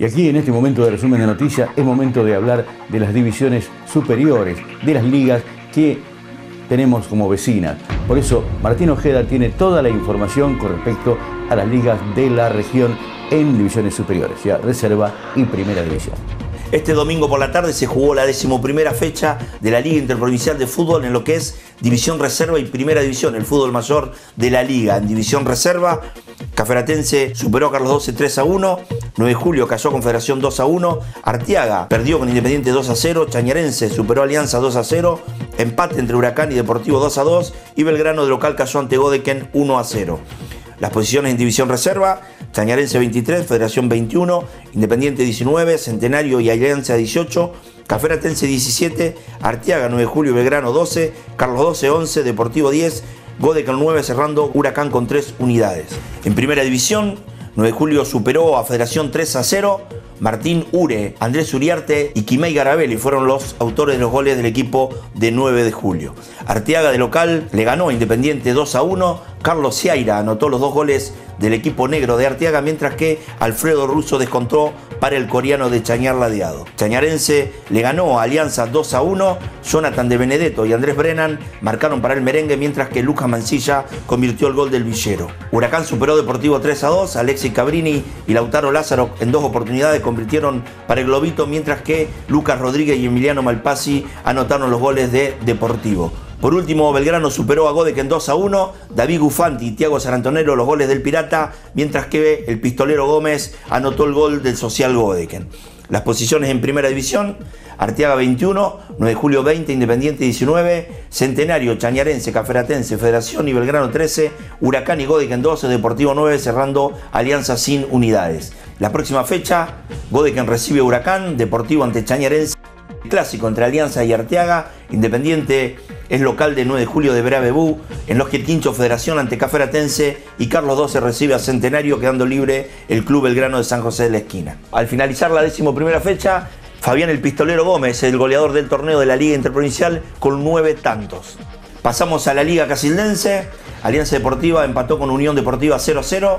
Y aquí en este momento de resumen de noticias es momento de hablar de las divisiones superiores, de las ligas que tenemos como vecinas. Por eso Martín Ojeda tiene toda la información con respecto a las ligas de la región en divisiones superiores, ya reserva y primera división. Este domingo por la tarde se jugó la decimoprimera fecha de la Liga Interprovincial de Fútbol en lo que es División Reserva y Primera División, el fútbol mayor de la Liga. En División Reserva, Caferatense superó a Carlos 12 3 a 1, 9 de julio cayó con Federación 2 a 1, Artiaga perdió con Independiente 2 a 0, Chañarense superó Alianza 2 a 0, empate entre Huracán y Deportivo 2 a 2 y Belgrano de local cayó ante Godeken 1 a 0. Las posiciones en División Reserva, Chañarense 23, Federación 21, Independiente 19, Centenario y Alianza 18, Caferatense 17, Artiaga 9 de julio, Belgrano 12, Carlos 12, 11, Deportivo 10, Godecan 9 cerrando Huracán con 3 unidades. En primera división, 9 de julio superó a Federación 3 a 0, Martín Ure, Andrés Uriarte y Quimei Garabelli fueron los autores de los goles del equipo de 9 de julio. Arteaga de local le ganó a Independiente 2 a 1, Carlos Ciaira anotó los dos goles del equipo negro de Arteaga, mientras que Alfredo Russo descontó para el coreano de Chañar Ladeado. Chañarense le ganó a Alianza 2 a 1, Jonathan de Benedetto y Andrés Brennan marcaron para el merengue, mientras que Lucas Mancilla convirtió el gol del Villero. Huracán superó Deportivo 3 a 2, Alexis Cabrini y Lautaro Lázaro en dos oportunidades convirtieron para el Globito, mientras que Lucas Rodríguez y Emiliano Malpasi anotaron los goles de Deportivo. Por último, Belgrano superó a Godek en 2 a 1, David Gufanti y Tiago Sarantonero los goles del Pirata, mientras que el pistolero Gómez anotó el gol del Social Godeken. Las posiciones en primera división, Arteaga 21, 9 de julio 20, Independiente 19, Centenario, Chañarense, Caferatense, Federación y Belgrano 13, Huracán y Godeken 12, Deportivo 9, cerrando Alianza sin unidades. La próxima fecha, Godeken recibe Huracán, Deportivo ante Chañarense, clásico entre Alianza y Arteaga, Independiente es local de 9 de julio de Bravebú, en los que el Quincho Federación ante Caferatense y Carlos XII recibe a Centenario, quedando libre el Club Belgrano de San José de la Esquina. Al finalizar la décimo primera fecha, Fabián el Pistolero Gómez, el goleador del torneo de la Liga Interprovincial, con nueve tantos. Pasamos a la Liga Casildense, Alianza Deportiva empató con Unión Deportiva 0-0,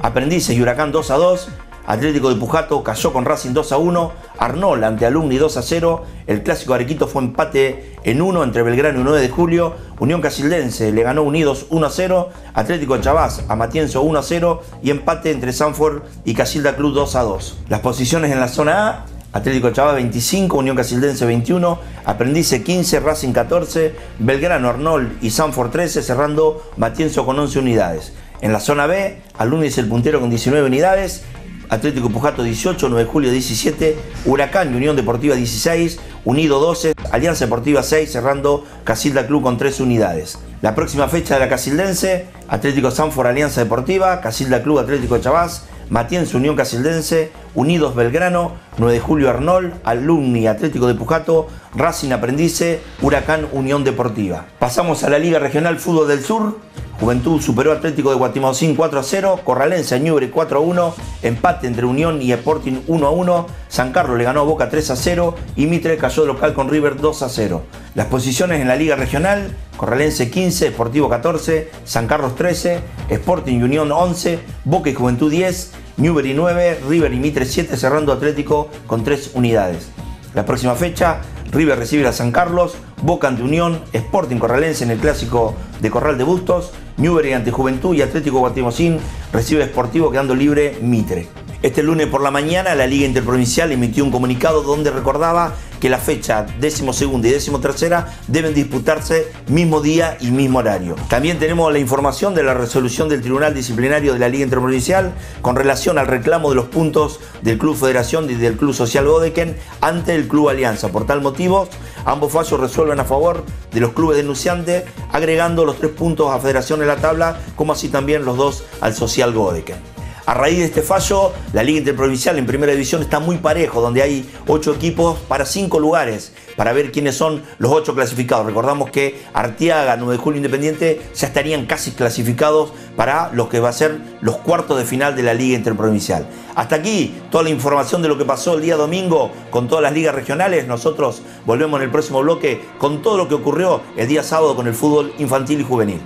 Aprendices y Huracán 2-2, Atlético de Pujato cayó con Racing 2 a 1, Arnold ante Alumni 2 a 0, el clásico Arequito fue empate en 1 entre Belgrano y 9 de julio, Unión Casildense le ganó Unidos 1 a 0, Atlético Chavás a Matienzo 1 a 0 y empate entre Sanford y Casilda Club 2 a 2. Las posiciones en la zona A, Atlético de Chavás 25, Unión Casildense 21, Aprendice 15, Racing 14, Belgrano, Arnold y Sanford 13, cerrando Matienzo con 11 unidades. En la zona B, Alumni es el puntero con 19 unidades, Atlético Pujato 18, 9 de julio 17, Huracán y Unión Deportiva 16, Unido 12, Alianza Deportiva 6, cerrando Casilda Club con 3 unidades. La próxima fecha de la Casildense, Atlético Sanford Alianza Deportiva, Casilda Club Atlético de Chavás, Matienzo Unión Casildense, Unidos Belgrano, 9 de julio Arnold, Alumni Atlético de Pujato, Racing Aprendice, Huracán Unión Deportiva. Pasamos a la Liga Regional Fútbol del Sur, Juventud superó Atlético de Guatimozín 4 a 0, Corralense Ñubre 4 a 1, empate entre Unión y Sporting 1 a 1, San Carlos le ganó a Boca 3 a 0 y Mitre cayó local con River 2 a 0. Las posiciones en la Liga Regional, Corralense 15, Sportivo 14, San Carlos 13, Sporting y Unión 11, Boca y Juventud 10, Newbery 9, River y Mitre 7, cerrando Atlético con 3 unidades. La próxima fecha, River recibe a San Carlos, Boca ante Unión, Sporting Corralense en el clásico de Corral de Bustos, Newbery ante Juventud y Atlético Guatemocín recibe Sportivo quedando libre Mitre. Este lunes por la mañana la Liga Interprovincial emitió un comunicado donde recordaba que la fecha décimo segunda y décimo tercera deben disputarse mismo día y mismo horario. También tenemos la información de la resolución del Tribunal Disciplinario de la Liga Interprovincial con relación al reclamo de los puntos del Club Federación y del Club Social Godeken ante el Club Alianza. Por tal motivo, ambos fallos resuelven a favor de los clubes denunciantes, agregando los tres puntos a Federación en la tabla, como así también los dos al Social Godeken. A raíz de este fallo, la Liga Interprovincial en Primera División está muy parejo, donde hay ocho equipos para cinco lugares, para ver quiénes son los ocho clasificados. Recordamos que Artiaga, 9 de Julio Independiente ya estarían casi clasificados para lo que va a ser los cuartos de final de la Liga Interprovincial. Hasta aquí toda la información de lo que pasó el día domingo con todas las ligas regionales. Nosotros volvemos en el próximo bloque con todo lo que ocurrió el día sábado con el fútbol infantil y juvenil.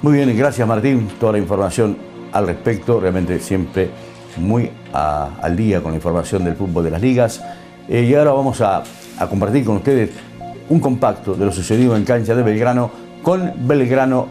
Muy bien, gracias Martín, toda la información al respecto, realmente siempre muy al día con la información del fútbol de las ligas. Eh, y ahora vamos a, compartir con ustedes un compacto de lo sucedido en cancha de Belgrano con Belgrano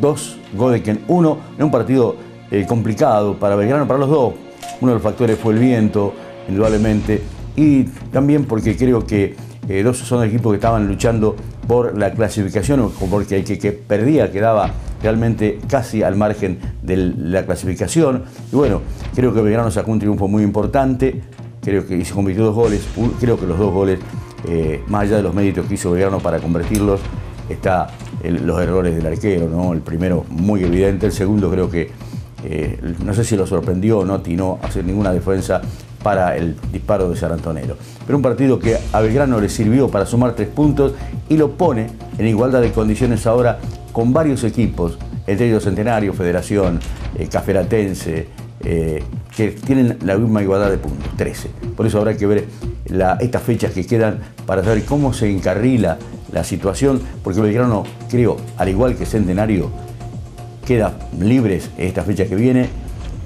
2, Godeken 1, en un partido eh, complicado para Belgrano, para los dos. Uno de los factores fue el viento, indudablemente, y también porque creo que dos son equipos que estaban luchando por la clasificación, porque el que, perdía quedaba realmente casi al margen de la clasificación. Y bueno, creo que Belgrano sacó un triunfo muy importante, creo que se convirtió dos goles, creo que los dos goles, eh, más allá de los méritos que hizo Belgrano para convertirlos, está los errores del arquero, ¿no? El primero muy evidente, el segundo creo que eh, no sé si lo sorprendió o no atinó a hacer ninguna defensa para el disparo de Sarantonero. Pero un partido que a Belgrano le sirvió para sumar tres puntos y lo pone en igualdad de condiciones ahora con varios equipos, entre ellos Centenario, Federación, eh, Caferatense, eh, que tienen la misma igualdad de puntos, 13. Por eso habrá que ver estas fechas que quedan para saber cómo se encarrila la situación, porque Belgrano, creo, al igual que Centenario, queda libres esta fecha que viene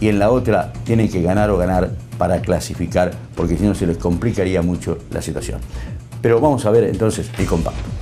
y en la otra tienen que ganar o ganar para clasificar, porque si no se les complicaría mucho la situación. Pero vamos a ver entonces el compacto.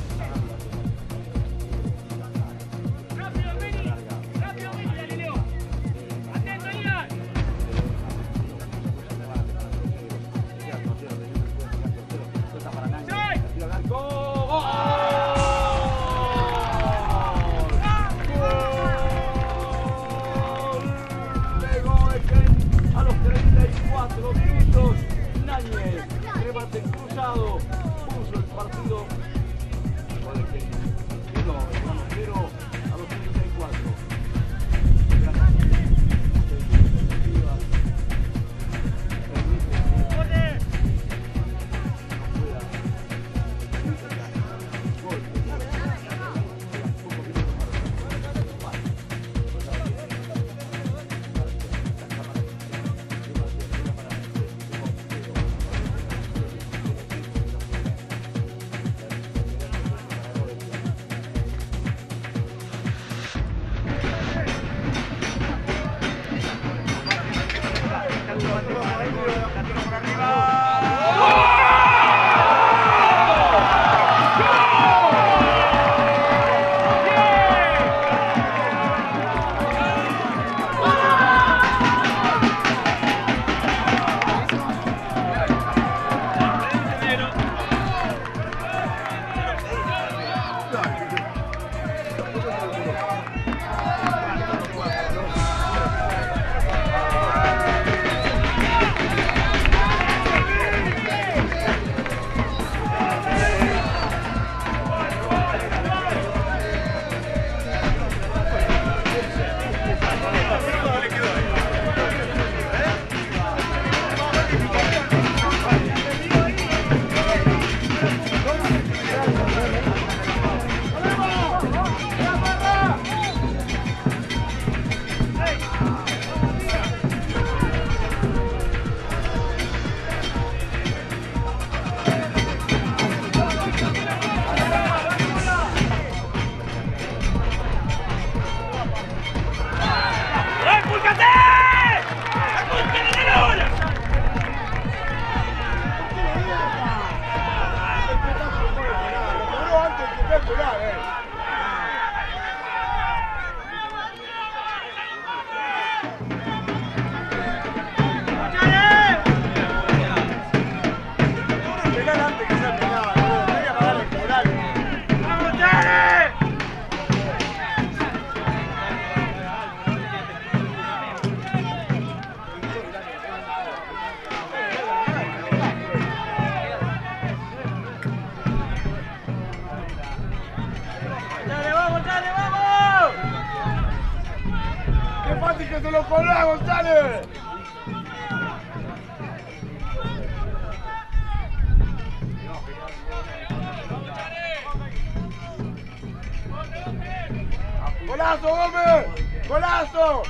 Colorado González! ¡Golazo, Gómez! ¡Golazo!